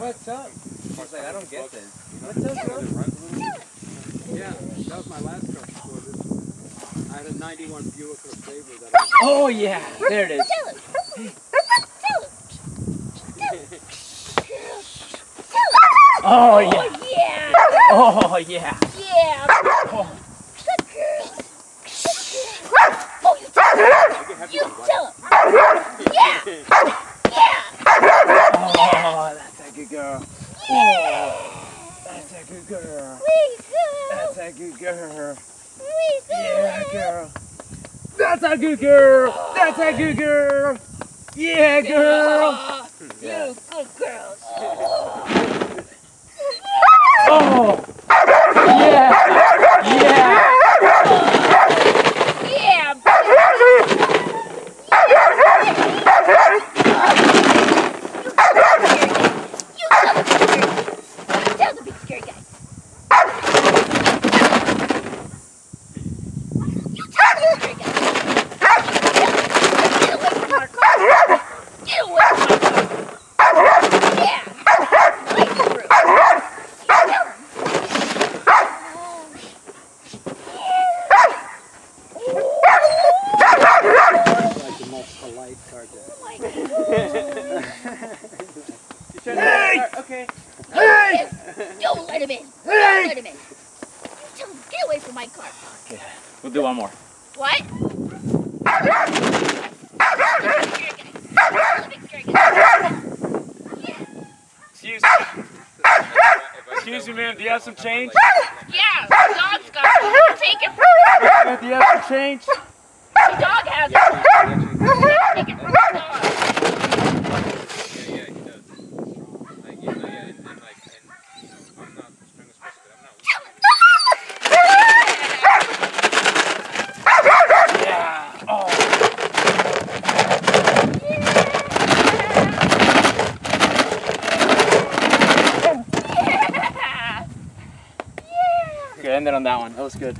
What's up? He's like, I don't get this. What's up, bro? Yeah, that was my last car before this. I had a 91 Buick LeSabre that I Oh yeah, there it is. Oh yeah. Oh, yeah, Oh yeah. yeah. Oh. Good girl. Oh, you tell. You tell him. Yeah. Yeah. Oh, that's a good girl. Oh, that's a good girl. We go. That's a good girl. We go. Yeah, girl. That's a good girl. That's a good girl. Yeah, girl. Oh, You good girls. Oh. Yeah. Yeah. Yeah. You tell the big scary guy. Tell the big scary guy. You tell the big scary guy. Get away from our car. Get away from our car. Yeah. Like through. You tell him. like the most polite car dad. Hey. Okay. My car. We'll do one more. What? Big scary guy. Excuse Excuse me, ma'am. Do you have some change? Yeah, the dog's got it. Take it. Do you have some change? The dog has it. Take it from the dog. Yeah, yeah, he does. Like, you know, yeah, and, and like, and, you know, I'm not the strongest person, but I'm not. Yeah. Oh. Okay, end it on that one. That was good.